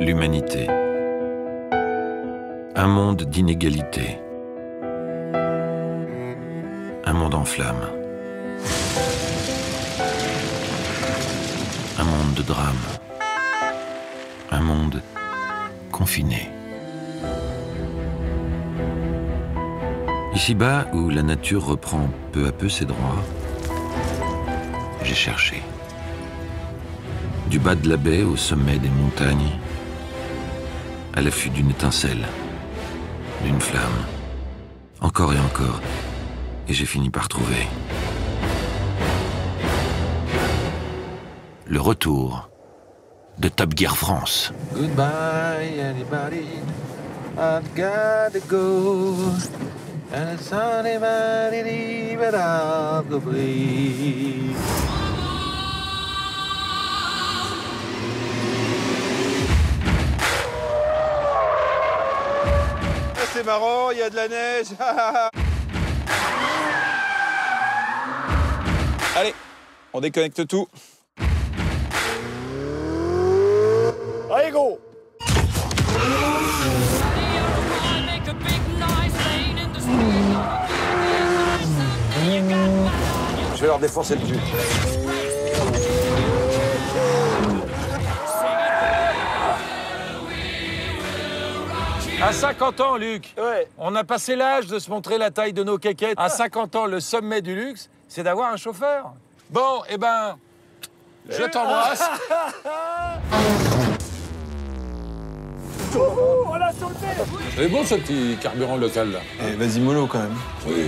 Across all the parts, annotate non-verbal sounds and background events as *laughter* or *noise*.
L'humanité. Un monde d'inégalité. Un monde en flammes. Un monde de drame. Un monde confiné. Ici-bas, où la nature reprend peu à peu ses droits, j'ai cherché. Du bas de la baie au sommet des montagnes, à l'affût d'une étincelle, d'une flamme, encore et encore, et j'ai fini par trouver. Le retour de Top Gear France. Goodbye, anybody. I've got to go. And it's anybody but I'll go bleed. C'est marrant, il y a de la neige. *laughs* Allez, on déconnecte tout. Allez, go Je vais leur défoncer le cul. À 50 ans, Luc, Ouais. on a passé l'âge de se montrer la taille de nos quéquettes. À 50 ans, le sommet du luxe, c'est d'avoir un chauffeur. Bon, eh ben, je t'embrasse. C'est bon ce petit carburant local là. Eh, Vas-y, mollo quand même. Oui.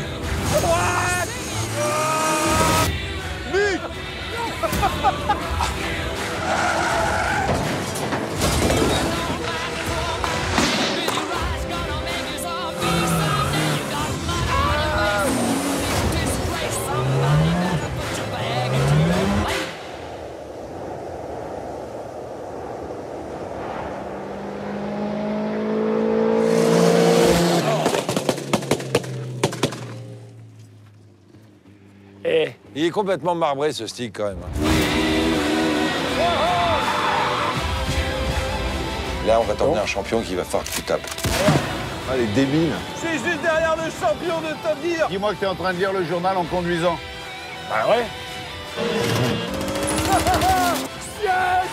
Eh, Il est complètement marbré ce stick quand même. Là, on va t'emmener un champion qui va falloir que tu tapes. Ah, les débiles. C'est juste derrière le champion de Top Gear. Dis-moi que tu es en train de lire le journal en conduisant. Bah ouais. *laughs*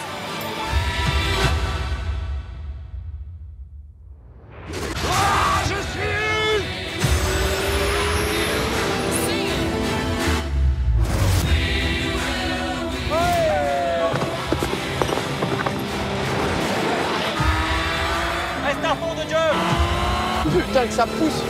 Putain, que ça pousse.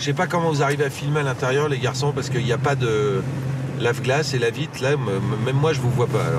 Je sais pas comment vous arrivez à filmer à l'intérieur, les garçons, parce qu'il n'y a pas de lave-glace et la vitre, là, même moi, je vous vois pas. Euh,